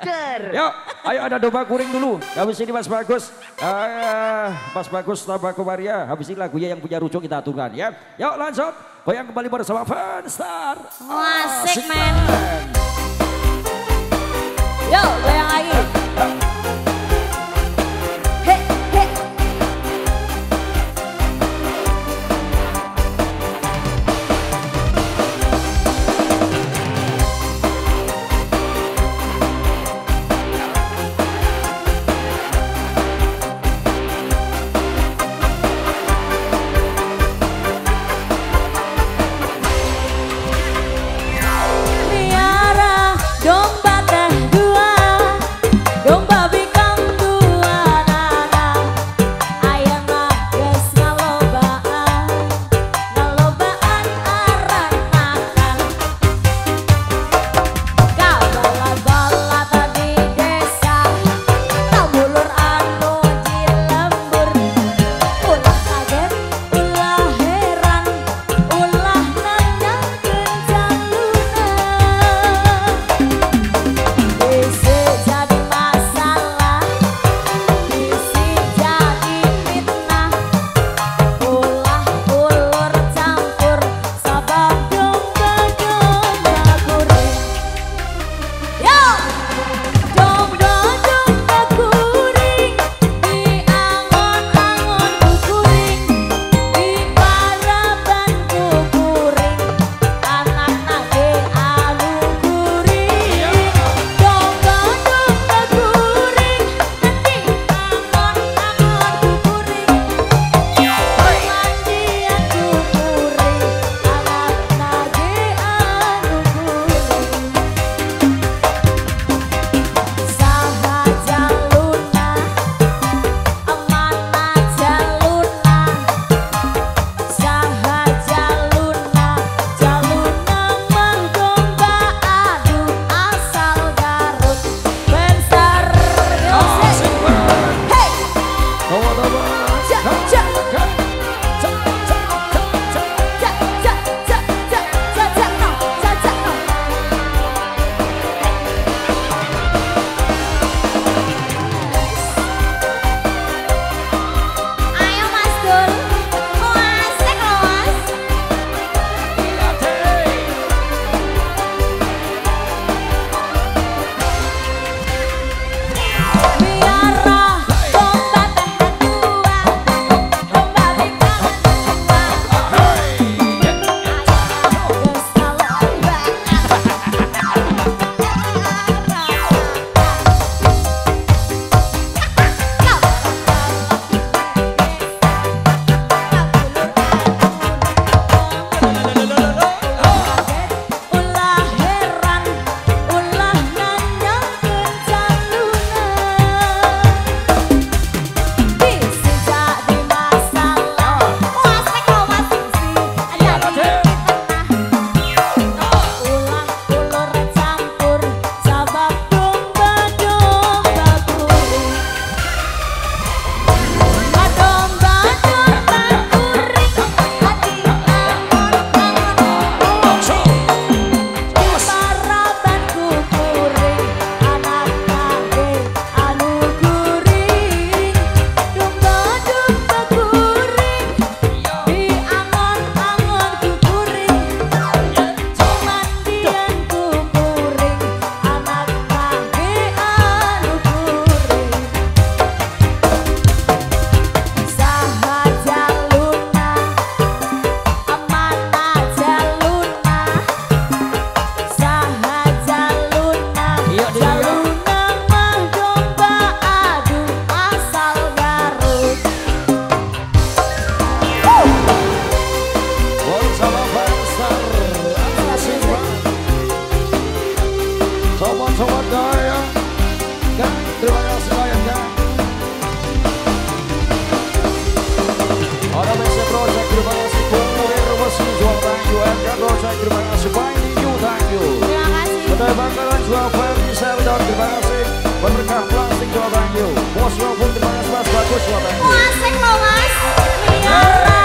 Ker. Yuk, ya, ayo ada domba kuring dulu. Habis ini Mas Bagus. Ah, Mas Bagus Tabako Maria. Habis ini lagunya yang punya rujuk kita aturkan ya. Yuk lanjut. Goyang kembali bersama Fanstar. Ah, asik, men. 宝宝宝宝拿 Baik, terima kasih Baini You, thank you. Terima kasih Kedai Bakaran terima kasih Penerkah Plastik, Jual thank you Bos Robun, terima kasih Mas Bagus, Jual Plastik loh mas Iya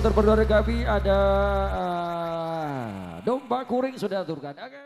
terbaru dari kami ada uh, domba kuring sudah aturkan. Oke.